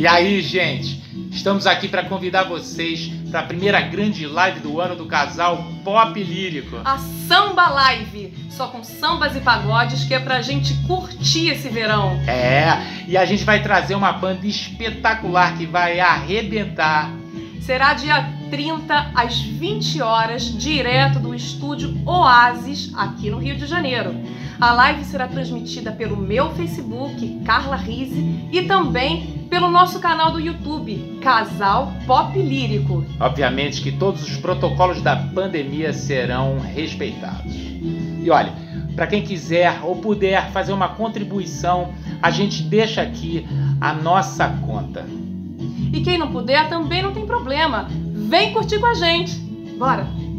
E aí, gente, estamos aqui para convidar vocês para a primeira grande live do ano do casal Pop Lírico. A Samba Live, só com sambas e pagodes que é pra gente curtir esse verão. É, e a gente vai trazer uma banda espetacular que vai arrebentar. Será dia 30 às 20 horas, direto do estúdio Oasis, aqui no Rio de Janeiro. A live será transmitida pelo meu Facebook, Carla Rise, e também pelo nosso canal do YouTube, Casal Pop Lírico. Obviamente que todos os protocolos da pandemia serão respeitados. E olha, para quem quiser ou puder fazer uma contribuição, a gente deixa aqui a nossa conta. E quem não puder também não tem problema. Vem curtir com a gente. Bora!